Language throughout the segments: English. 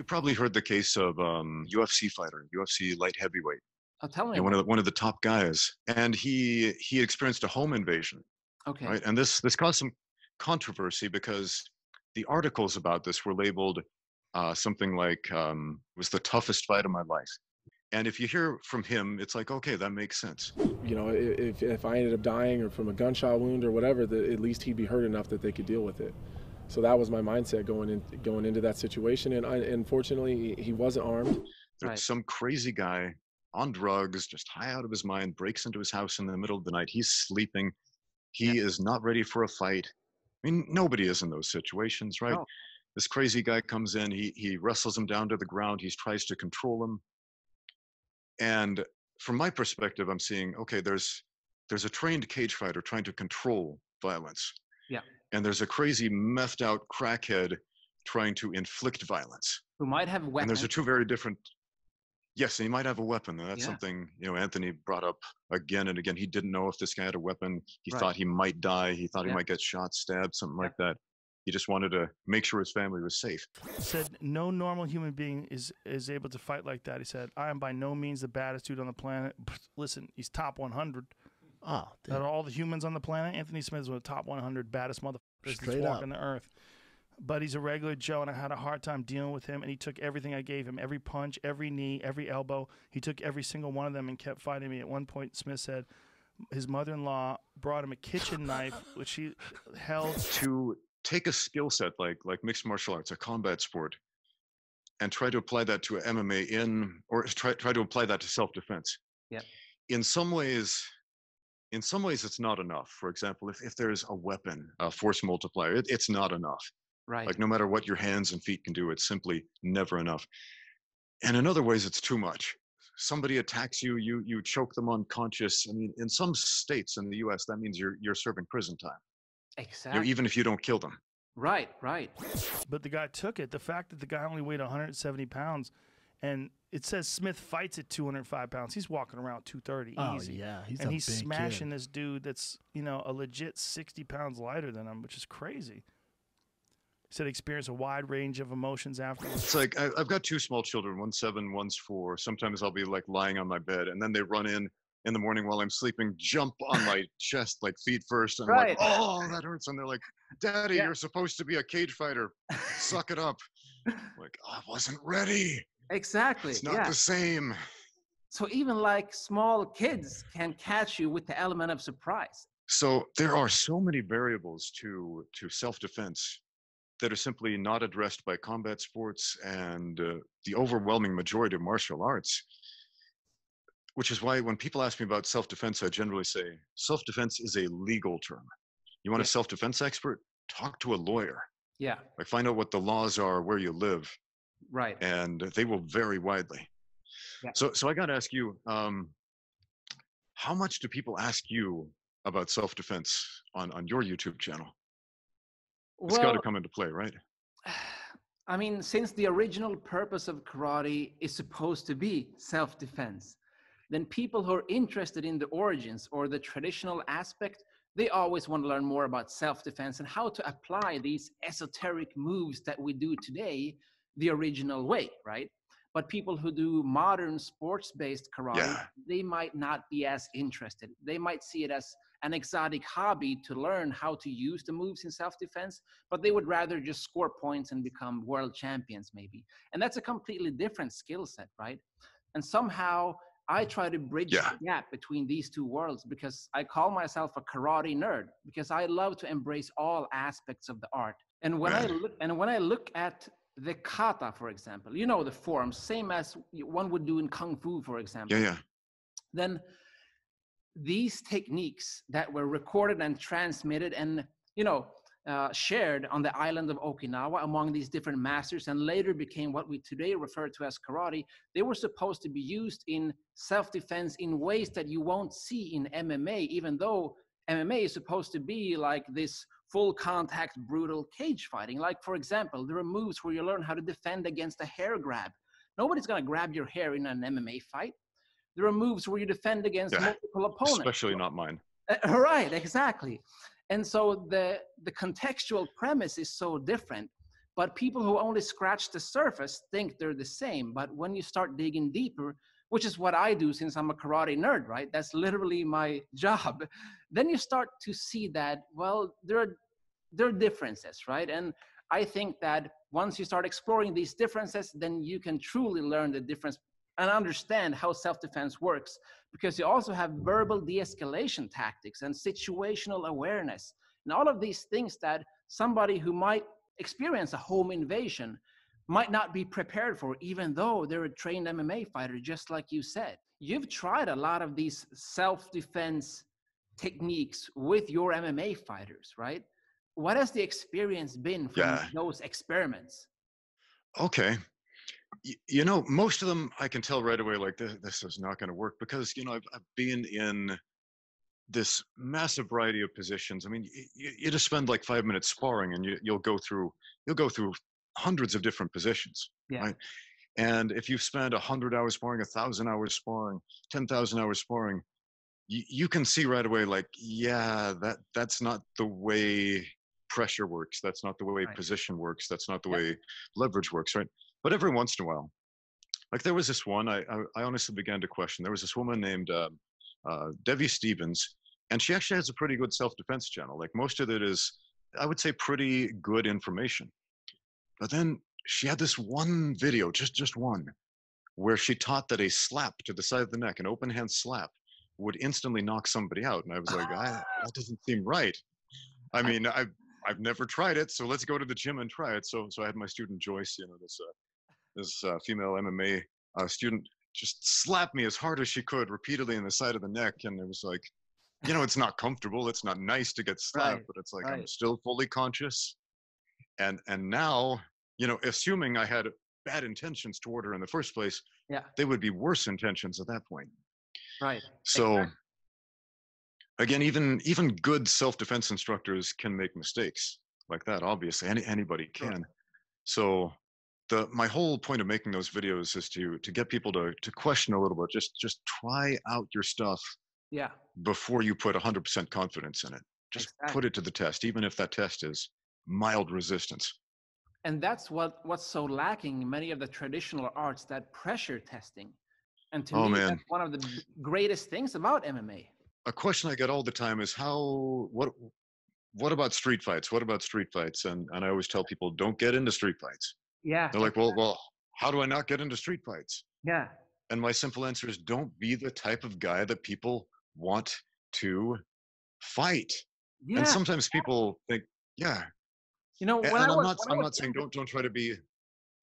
You probably heard the case of um, UFC fighter, UFC light heavyweight. Oh, tell me. You know, one of the, one of the top guys, and he he experienced a home invasion, okay. right? And this this caused some controversy because the articles about this were labeled uh, something like um, was the toughest fight of my life. And if you hear from him, it's like, okay, that makes sense. You know, if, if I ended up dying or from a gunshot wound or whatever, that at least he'd be hurt enough that they could deal with it. So that was my mindset going in, going into that situation. And I, unfortunately, he wasn't armed. Right. some crazy guy on drugs, just high out of his mind, breaks into his house in the middle of the night. He's sleeping. He is not ready for a fight. I mean, nobody is in those situations, right? No. This crazy guy comes in, he he wrestles him down to the ground, he tries to control him. And from my perspective, I'm seeing, okay, there's there's a trained cage fighter trying to control violence. Yeah. And there's a crazy methed out crackhead trying to inflict violence Who might have a weapon. and there's a two very different yes and he might have a weapon and that's Yeah. something you know anthony brought up again and again he didn't know if this guy had a weapon he Right. thought he might die he thought he might get shot stabbed something Yeah. like that he just wanted to make sure his family was safe said no normal human being is is able to fight like that. He said, "I am by no means the baddest dude on the planet." Listen, he's top 100 Oh, out of all the humans on the planet. Anthony Smith is one of the top 100 baddest motherfuckers that's Straight up. walking the earth. But he's a regular Joe, and I had a hard time dealing with him. And he took everything I gave him every punch, every knee, every elbow. He took every single one of them and kept fighting me. At one point, Smith said his mother in law brought him a kitchen knife, which he held. to take a skill set like like mixed martial arts a combat sport and try to apply that to mma in or try, try to apply that to self-defense Yeah. in some ways in some ways it's not enough for example if, if there's a weapon a force multiplier it, it's not enough right. Like no matter what your hands and feet can do, it's simply never enough. And in other ways, it's too much. Somebody attacks you, you you choke them unconscious. I mean, in some states in the U.S., that means you're you're serving prison time. You know, exactly. even if you don't kill them. right. Right. But the guy took it. The fact that the guy only weighed 170 pounds, and it says Smith fights at 205 pounds. He's walking around 230 Oh easy. yeah, he's and a he's big smashing Kid. this dude that's you know a legit 60 pounds lighter than him, which is crazy. He said he experienced a wide range of emotions afterwards. It's like I, I've got two small children, one's seven, one's four. Sometimes I'll be like lying on my bed, and then they run in in the morning while I'm sleeping, jump on my chest like feet first, and I'm like, oh, that hurts. And they're like, Daddy, Yeah. you're supposed to be a cage fighter. Suck it up. like, "Oh, I wasn't ready. Exactly. It's not yeah. the same. So even like small kids can catch you with the element of surprise. So there are so many variables to to self-defense that are simply not addressed by combat sports and uh, the overwhelming majority of martial arts. Which is why when people ask me about self-defense, I generally say self-defense is a legal term. You want a self-defense expert? Talk to a lawyer. Yeah. Like find out what the laws are where you live, Right. and they will vary widely. Yeah. So, so I got to ask you, um, how much do people ask you about self-defense on on your YouTube channel? It's got to come into play, right? I mean, since the original purpose of karate is supposed to be self defense, then people who are interested in the origins or the traditional aspect, they always want to learn more about self defense and how to apply these esoteric moves that we do today the original way, right? But people who do modern sports based karate, Yeah. they might not be as interested. They might see it as an exotic hobby to learn how to use the moves in self defense, but they would rather just score points and become world champions, maybe. And that's a completely different skill set, right? And somehow I try to bridge Yeah. the gap between these two worlds because I call myself a karate nerd because I love to embrace all aspects of the art. And when I look and when I look at the kata, for example, you know the form, same as one would do in kung fu, for example Yeah, yeah. then these techniques that were recorded and transmitted and you know uh, shared on the island of okinawa among these different masters and later became what we today refer to as karate they were supposed to be used in self-defense in ways that you won't see in mma even though mma is supposed to be like this full contact brutal cage fighting like for example there are moves where you learn how to defend against a hair grab nobody's going to grab your hair in an mma fight there are moves where you defend against Yeah, multiple opponents. Especially not mine. Uh, right, exactly. And so the the contextual premise is so different But people who only scratch the surface think they're the same. But when you start digging deeper, which is what I do since I'm a karate nerd, right? That's literally my job. Then you start to see that, well, there are, there are differences, right? And I think that once you start exploring these differences, then you can truly learn the difference and understand how self-defense works because you also have verbal de-escalation tactics and situational awareness and all of these things that somebody who might experience a home invasion might not be prepared for even though they're a trained mma fighter just like you said you've tried a lot of these self-defense techniques with your mma fighters right what has the experience been from Yeah. those experiments Okay. Y- You know, most of them I can tell right away, like this, this is not going to work because you know I've, I've been in this massive variety of positions. I mean, you, you just spend like five minutes sparring, and you, you'll go through you'll go through hundreds of different positions. Yeah. Right. And if you've spent a hundred hours sparring, a thousand hours sparring, ten thousand hours sparring, you, you can see right away, like, yeah, that that's not the way pressure works. That's not the way Right. position works. That's not the way leverage works, right? But every once in a while, like there was this one, I I, I honestly began to question. There was this woman named uh, uh, Devi Stevens, and she actually has a pretty good self-defense channel. Like most of it is, I would say, pretty good information. But then she had this one video, just just one, where she taught that a slap to the side of the neck, an open hand slap, would instantly knock somebody out. And I was like, I, that doesn't seem right. I mean, I've I've never tried it, so let's go to the gym and try it. So so I had my student Joyce, you know, this uh, this uh, female MMA uh, student, just slap me as hard as she could repeatedly in the side of the neck, and it was like, you know, it's not comfortable, it's not nice to get slapped, Right, but it's like I'm still fully conscious, and and now, you know, assuming I had bad intentions toward her in the first place, Yeah. they would be worse intentions at that point. right So Exactly. again, even even good self-defense instructors can make mistakes like that. Obviously, any anybody Sure. can. So the my whole point of making those videos is to to get people to to question a little bit. Just just try out your stuff yeah before you put 100% confidence in it. Just put it to the test, even if that test is mild resistance. and that's what what's so lacking in many of the traditional arts that pressure testing and to Oh, me man. that's one of the greatest things about mma A question I get all the time is how what what about street fights? What about street fights? And and I always tell people don't get into street fights. yeah They're like, well, well, how do I not get into street fights? yeah And my simple answer is don't be the type of guy that people want to fight. yeah And sometimes people think, yeah. You know And, when and I I'm was, not when I I'm not saying don't don't try to be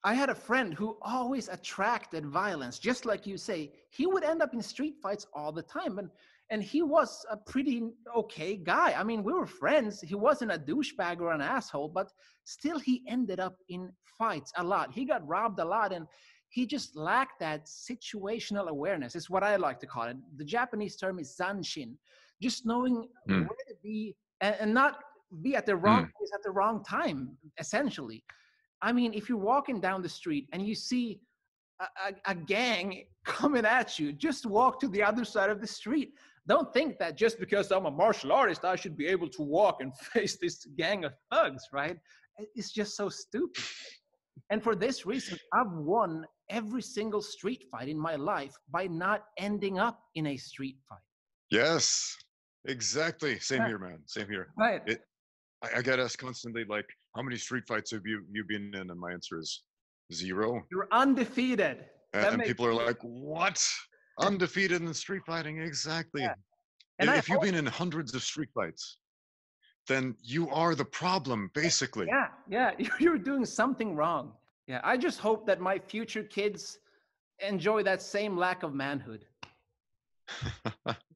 I had a friend who always attracted violence, just like you say. He would end up in street fights all the time, and and he was a pretty okay guy. I mean, we were friends. He wasn't a douchebag or an asshole, but still, he ended up in fights a lot. He got robbed a lot, and he just lacked that situational awareness. Is what I like to call it. The Japanese term is zanshin, just knowing Hmm. where to be and, and not be at the wrong mm. place at the wrong time. Essentially, I mean, if you're walking down the street and you see a, a, a gang coming at you, just walk to the other side of the street. Don't think that just because I'm a martial artist, I should be able to walk and face this gang of thugs, right? It's just so stupid. And for this reason, I've won every single street fight in my life by not ending up in a street fight. yes. Exactly. Same here, man. Same here. Right. It- I, I get asked constantly, like, how many street fights have you you been in? And my answer is zero. You're undefeated. And, and people are like, what? Undefeated in street fighting? Exactly. And And I if you've been in hundreds of street fights, then you are the problem, basically. Yeah, yeah, you're doing something wrong. Yeah, I just hope that my future kids enjoy that same lack of manhood.